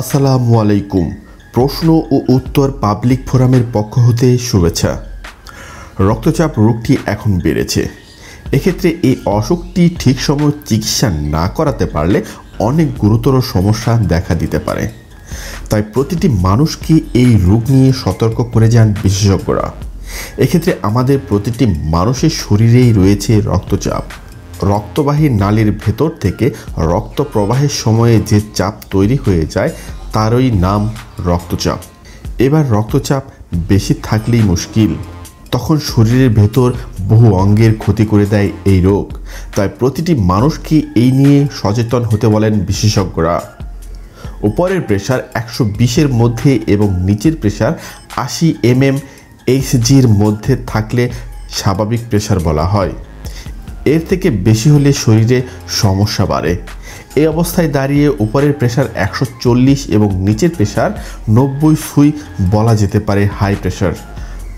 আসসালামু আলাইকুম। প্রশ্ন ও উত্তর পাবলিক ফোরামের পক্ষ হতে শুভেচ্ছা। রক্তচাপ রোগটি এখন বেড়েছে। এক্ষেত্রে এই অসুখটি ঠিক সময় চিকিৎসা না করাতে পারলে অনেক গুরুতর সমস্যা দেখা দিতে পারে। তাই প্রতিটি মানুষকে এই রোগ নিয়ে সতর্ক করে যান বিশেষজ্ঞরা। এক্ষেত্রে আমাদের প্রতিটি মানুষের শরীরেই রয়েছে রক্তচাপ। রক্তবাহী নালীর ভেতর থেকে রক্ত প্রবাহের সময়ে যে চাপ তৈরি হয়ে যায়, তারই নাম রক্তচাপ। এবার রক্তচাপ বেশি থাকলেই মুশকিল। তখন শরীরের ভেতর বহু অঙ্গের ক্ষতি করে দেয় এই রোগ। তাই প্রতিটি মানুষকে এই নিয়ে সচেতন হতে বলেন বিশেষজ্ঞরা। উপরের প্রেশার একশো বিশের মধ্যে এবং নিচের প্রেশার আশি এমএম এইচজির মধ্যে থাকলে স্বাভাবিক প্রেশার বলা হয়। এর থেকে বেশি হলে শরীরে সমস্যা বাড়ে। এই অবস্থায় দাঁড়িয়ে উপরের প্রেশার একশো চল্লিশ এবং নিচের প্রেশার নব্বই সুই বলা যেতে পারে হাই প্রেশার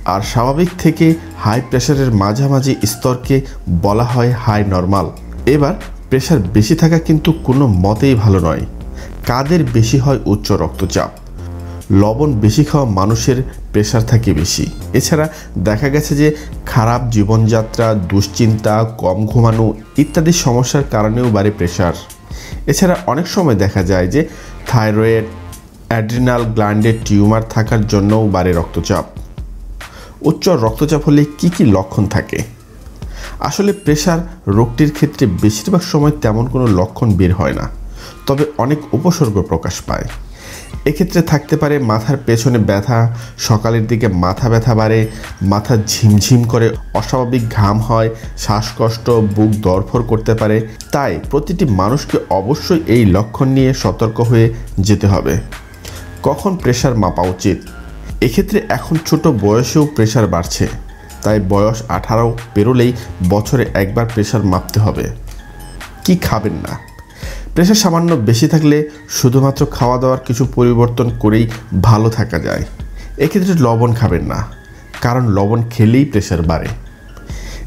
আর স্বাভাবিক থেকে হাই প্রেশারের মাঝামাঝি স্তরকে বলা হয় হাই নর্মাল এবার প্রেশার বেশি থাকা কিন্তু কোনো মতেই ভালো নয়। কাদের বেশি হয় উচ্চ রক্তচাপ? লবণ বেশি খাওয়া মানুষের প্রেশার থাকে বেশি। এছাড়া দেখা গেছে যে খারাপ জীবনযাত্রা, দুশ্চিন্তা, কম ঘুমানো ইত্যাদি সমস্যার কারণেও বাড়ে প্রেশার এছাড়া অনেক সময় দেখা যায় যে থাইরয়েড, অ্যাড্রিনাল গ্ল্যান্ডের টিউমার থাকার জন্যও বাড়ে রক্তচাপ। উচ্চ রক্তচাপ হলে কি কি লক্ষণ থাকে? আসলে প্রেশার রোগটির ক্ষেত্রে বেশিরভাগ সময় তেমন কোনো লক্ষণ বের হয় না, তবে অনেক উপসর্গ প্রকাশ পায়। এক্ষেত্রে থাকতে পারে মাথার পেছনে ব্যথা, সকালের দিকে মাথা ব্যথা বাড়ে, মাথা ঝিমঝিম করে, অস্বাভাবিক ঘাম হয়, শ্বাসকষ্ট, বুক দরফর করতে পারে। তাই প্রতিটি মানুষকে অবশ্যই এই লক্ষণ নিয়ে সতর্ক হয়ে যেতে হবে। কখন প্রেশার মাপা উচিত? এক্ষেত্রে এখন ছোট বয়সেও প্রেশার বাড়ছে। তাই বয়স আঠারো পেরোলেই বছরে একবার প্রেশার মাপতে হবে। কি খাবেন না? প্রেশার সামান্য বেশি থাকলে শুধুমাত্র খাওয়া দাওয়ার কিছু পরিবর্তন করেই ভালো থাকা যায়। এক্ষেত্রে লবণ খাবেন না, কারণ লবণ খেলেই প্রেশার বাড়ে।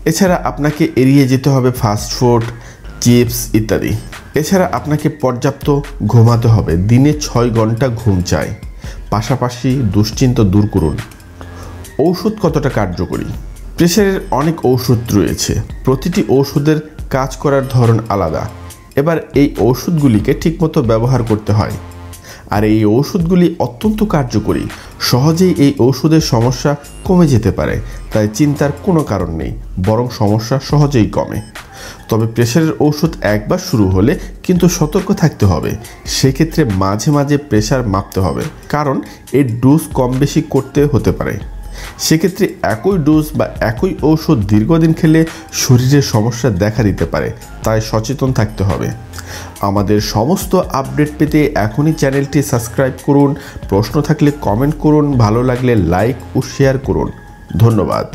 এছাড়া আপনাকে এড়িয়ে যেতে হবে ফাস্ট ফুড চিপস ইত্যাদি। এছাড়া আপনাকে পর্যাপ্ত ঘুমাতে হবে, দিনে ছয় ঘণ্টা ঘুম চাই। পাশাপাশি দুশ্চিন্তা দূর করুন। ঔষধ কতটা কার্যকরী? প্রেশারের অনেক ঔষধ রয়েছে। প্রতিটি ঔষধের কাজ করার ধরন আলাদা। এবার এই ওষুধগুলিকে ঠিকমতো ব্যবহার করতে হয়। আর এই ওষুধগুলি অত্যন্ত কার্যকরী। সহজেই এই ওষুধের সমস্যা কমে যেতে পারে, তাই চিন্তার কোনো কারণ নেই, বরং সমস্যা সহজেই কমে। তবে প্রেশারের ওষুধ একবার শুরু হলে কিন্তু সতর্ক থাকতে হবে। সেক্ষেত্রে মাঝে মাঝে প্রেশার মাপতে হবে, কারণ এর ডোজ কম বেশি করতে হতে পারে। সেক্ষেত্রে একই ডোজ বা একই ঔষধ দীর্ঘদিন খেলে শরীরের সমস্যা দেখা দিতে পারে, তাই সচেতন থাকতে হবে। আমাদের সমস্ত আপডেট পেতে এখনই চ্যানেলটি সাবস্ক্রাইব করুন, প্রশ্ন থাকলে কমেন্ট করুন, ভালো লাগলে লাইক ও শেয়ার করুন। ধন্যবাদ।